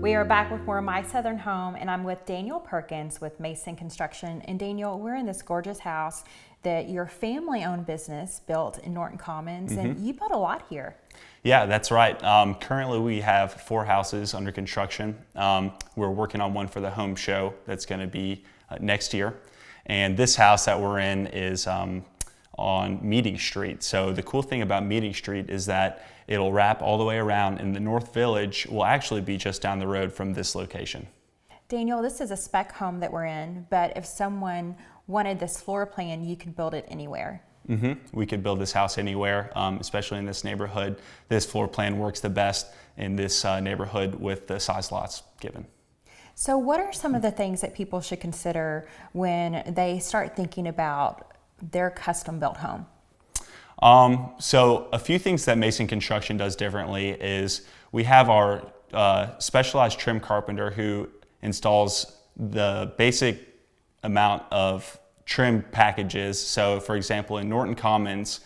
We are back with more of My Southern Home, and I'm with Daniel Perkins with Mason Construction. And Daniel, we're in this gorgeous house that your family owned business built in Norton Commons, mm-hmm. and you built a lot here. Yeah, that's right. Um, currently, we have four houses under construction. Um, we're working on one for the home show that's going to be uh, next year. And this house that we're in is um, on Meeting Street. So the cool thing about Meeting Street is that it'll wrap all the way around and the North Village will actually be just down the road from this location. Daniel, this is a spec home that we're in, but if someone wanted this floor plan, you could build it anywhere. Mm-hmm. We could build this house anywhere, um, especially in this neighborhood. This floor plan works the best in this uh, neighborhood with the size lots given. So, what are some of the things that people should consider when they start thinking about their custom built home? Um, so a few things that Mason Construction does differently is we have our uh, specialized trim carpenter who installs the basic amount of trim packages. So for example, in Norton Commons,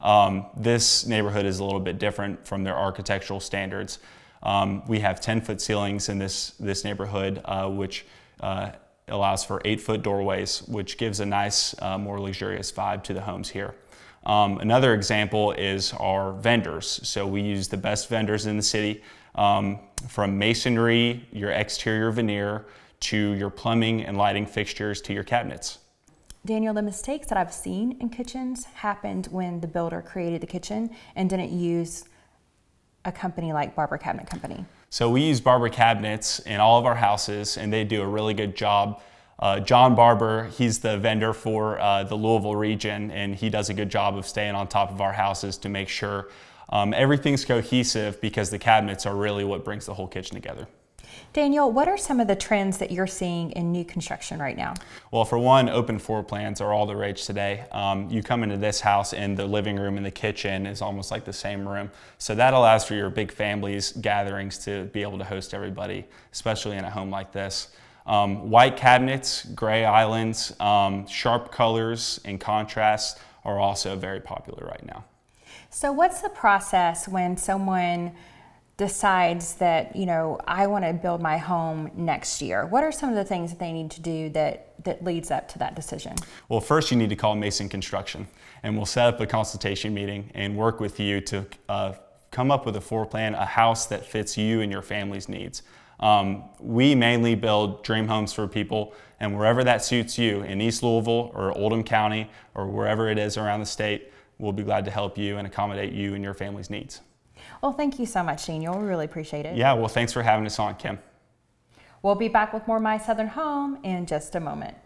um, this neighborhood is a little bit different from their architectural standards. Um, we have 10 foot ceilings in this, this neighborhood, uh, which uh, allows for eight foot doorways, which gives a nice, uh, more luxurious vibe to the homes here. Um, another example is our vendors. So we use the best vendors in the city um, from masonry, your exterior veneer, to your plumbing and lighting fixtures to your cabinets. Daniel, the mistakes that I've seen in kitchens happened when the builder created the kitchen and didn't use a company like Barber Cabinet Company. So we use Barber cabinets in all of our houses, and they do a really good job. Uh, John Barber, he's the vendor for uh, the Louisville region, and he does a good job of staying on top of our houses to make sure um, everything's cohesive because the cabinets are really what brings the whole kitchen together. Daniel, what are some of the trends that you're seeing in new construction right now? Well, for one, open floor plans are all the rage today. Um, you come into this house and the living room and the kitchen is almost like the same room. So that allows for your big families gatherings to be able to host everybody, especially in a home like this. Um, white cabinets, gray islands, um, sharp colors and contrast are also very popular right now. So what's the process when someone decides that you know I want to build my home next year, what are some of the things that they need to do that that leads up to that decision? Well, first you need to call Mason Construction, and we'll set up a consultation meeting and work with you to uh, come up with a floor plan, a house that fits you and your family's needs. Um, we mainly build dream homes for people, and wherever that suits you in East Louisville or Oldham County or wherever it is around the state, we'll be glad to help you and accommodate you and your family's needs. Well, thank you so much, Daniel. We really appreciate it. Yeah, well, thanks for having us on, Kim. We'll be back with more My Southern Home in just a moment.